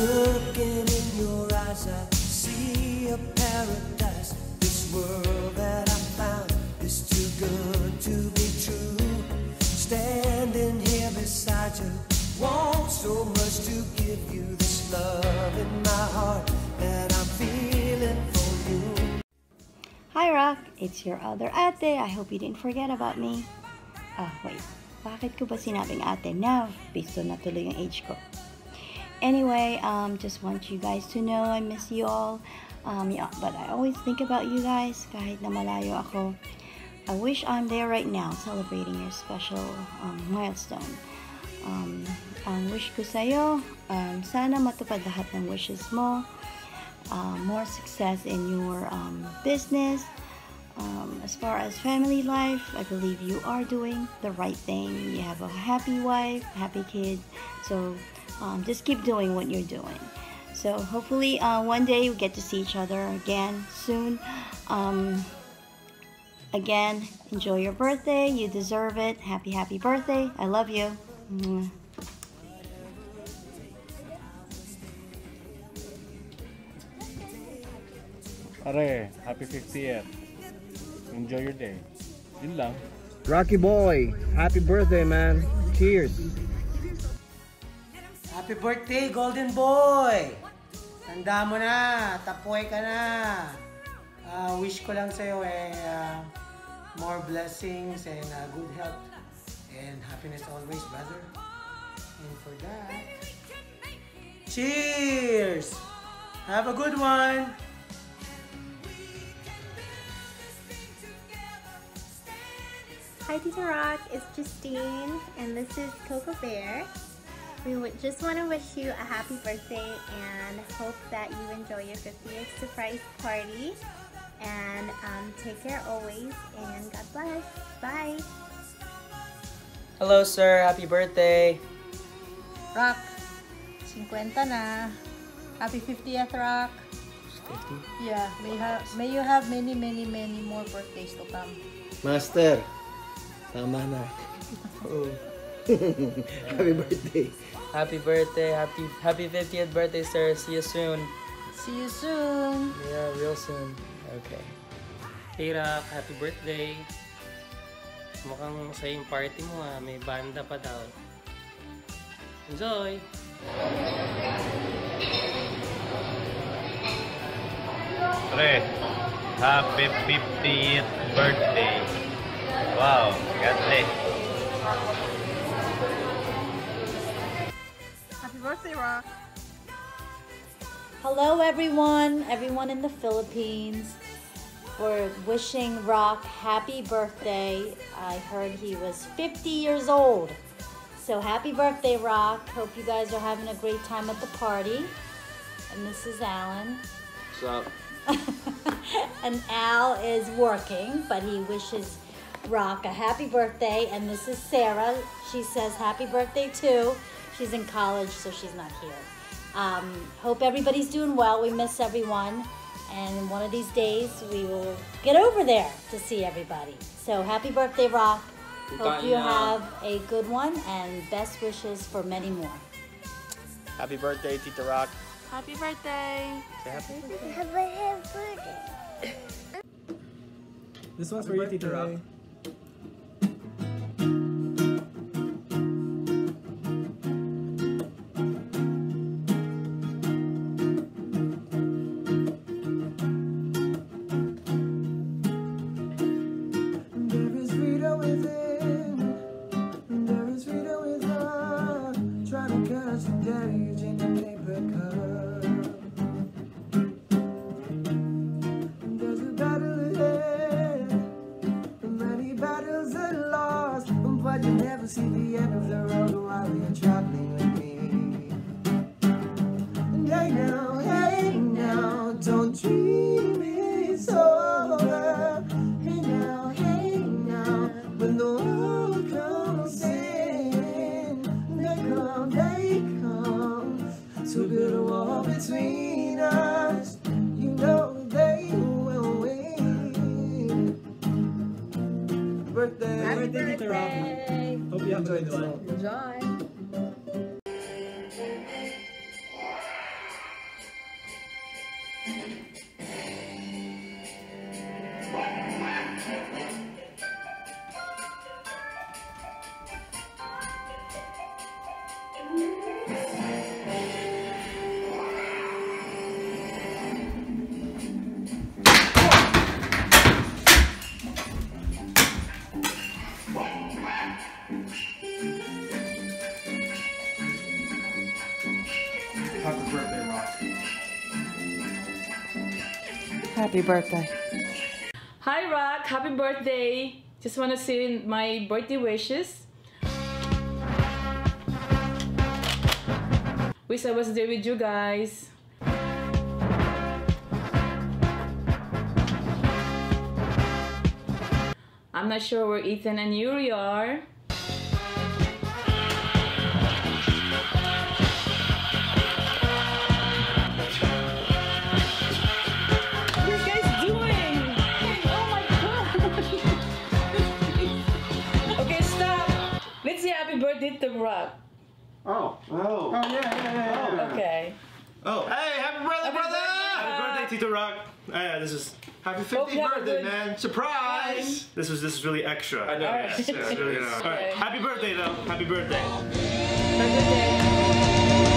Looking in your eyes, I see a paradise. This world that I found is too good to be true. Standing here beside you, want so much to give you this love in my heart that I'm feeling for you. Hi Rock, it's your other ate. I hope you didn't forget about me. Ah, wait. Bakit ko ba sinabing ate? Now, based on natuloy yung age ko. Anyway, um, just want you guys to know I miss you all. Um, yeah, but I always think about you guys kahit na malayo ako. I wish I'm there right now celebrating your special um, milestone. Um, ang wish ko sa'yo, um, sana matupad lahat ng wishes mo. Um, more success in your um, business. Um, as far as family life, I believe you are doing the right thing. You have a happy wife, happy kids. So um, just keep doing what you're doing. So hopefully uh, one day we get to see each other again soon. Um, again, enjoy your birthday. You deserve it. Happy, happy birthday. I love you. Mwah. Pare, happy 50th. Enjoy your day. Yun lang. Rocky boy, happy birthday, man. Cheers. Happy birthday, Golden Boy! Tanda mo na, tapoy ka na. Ah, wish ko lang sa'yo eh, ah, more blessings and ah, good health and happiness always, brother. And for that, cheers! Have a good one! Hi Tito Rock, it's Justine and this is Coco Bear. We would just want to wish you a happy birthday and hope that you enjoy your 50th surprise party. And um, take care always and God bless. Bye. Hello sir, happy birthday. Rock, 50 na. Happy 50th, Rock. 50? Yeah, may, ha- may you have many, many, many more birthdays to come. Master, tama na. Oh. happy birthday. Happy birthday, happy happy 50th birthday sir. See you soon. See you soon. Yeah, real soon. Okay. Hey Rock, happy birthday! Mukhang sa yung party mo ah, may banda pa daw. Enjoy! Pare, happy 50th birthday. Wow, God bless. Birthday, Rock. Hello, everyone, everyone in the Philippines. We're wishing Rock happy birthday. I heard he was 50 years old. So happy birthday, Rock. Hope you guys are having a great time at the party. And this is Alan. What's up? and Al is working, but he wishes Rock a happy birthday. And this is Sarah. She says happy birthday too. She's in college, so she's not here. Um, hope everybody's doing well. We miss everyone. And one of these days, we will get over there to see everybody. So happy birthday, Rock. Hope you have a good one and best wishes for many more. Happy birthday, Tito Rock. Happy birthday. Say happy birthday. This one's for you, Tito Rock. But you never see the end of the road while you're traveling with me. Birthday, Tito Rock. Hope you have a good one. Enjoy. Happy birthday. Hi Rock, happy birthday. Just want to say my birthday wishes. Wish I was there with you guys. I'm not sure where Ethan and Yuri are. Happy birthday to Rock. Oh. Oh. Oh, yeah, yeah, yeah. yeah. Okay. Oh. Hey, happy birthday, Happy brother! birthday, happy birthday, Tito Rock. Uh, yeah, this is happy 50th Hope you have a birthday, good man. Surprise! This is this is really extra. I know. Alright. Yes, yes, really, you know. All right. Happy birthday, though. Happy birthday. Have a good day.